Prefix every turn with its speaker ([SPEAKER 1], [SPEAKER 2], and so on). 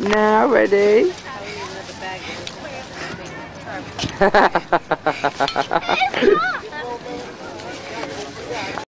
[SPEAKER 1] Now ready?